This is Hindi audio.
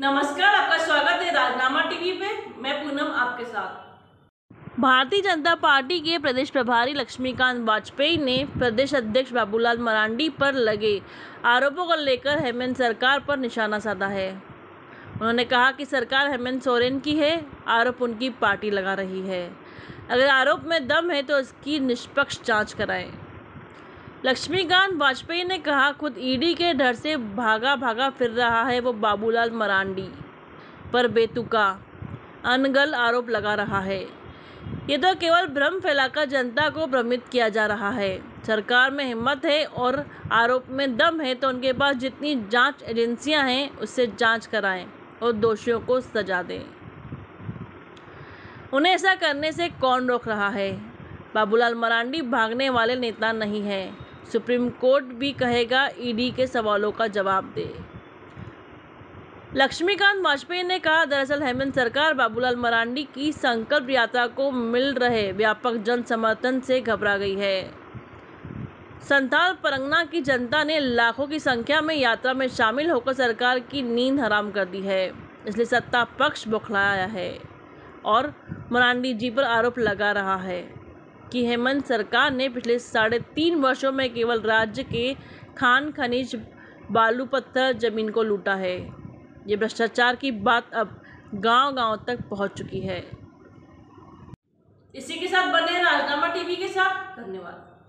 नमस्कार, आपका स्वागत है राजनामा टीवी पे। मैं पूनम आपके साथ। भारतीय जनता पार्टी के प्रदेश प्रभारी लक्ष्मीकांत वाजपेयी ने प्रदेश अध्यक्ष बाबूलाल मरांडी पर लगे आरोपों को लेकर हेमंत सरकार पर निशाना साधा है। उन्होंने कहा कि सरकार हेमंत सोरेन की है, आरोप उनकी पार्टी लगा रही है। अगर आरोप में दम है तो इसकी निष्पक्ष जाँच कराएँ। लक्ष्मीकांत वाजपेयी ने कहा, खुद ईडी के डर से भागा भागा फिर रहा है वो बाबूलाल मरांडी पर बेतुका अनगल आरोप लगा रहा है। ये तो केवल भ्रम फैलाकर जनता को भ्रमित किया जा रहा है। सरकार में हिम्मत है और आरोप में दम है तो उनके पास जितनी जाँच एजेंसियाँ हैं, उससे जाँच कराएँ और दोषियों को सजा दें। उन्हें ऐसा करने से कौन रोक रहा है? बाबूलाल मरांडी भागने वाले नेता नहीं है। सुप्रीम कोर्ट भी कहेगा ईडी के सवालों का जवाब दे। लक्ष्मीकांत वाजपेयी ने कहा, दरअसल हेमंत सरकार बाबूलाल मरांडी की संकल्प यात्रा को मिल रहे व्यापक जन समर्थन से घबरा गई है। संथाल परंगना की जनता ने लाखों की संख्या में यात्रा में शामिल होकर सरकार की नींद हराम कर दी है, इसलिए सत्ता पक्ष बौखलाया है और मरांडी जी पर आरोप लगा रहा है। कि हेमंत सरकार ने पिछले साढ़े तीन वर्षों में केवल राज्य के खान खनिज बालू पत्थर ज़मीन को लूटा है। ये भ्रष्टाचार की बात अब गांव-गांव तक पहुँच चुकी है। इसी के साथ बने राजनामा टीवी के साथ, धन्यवाद।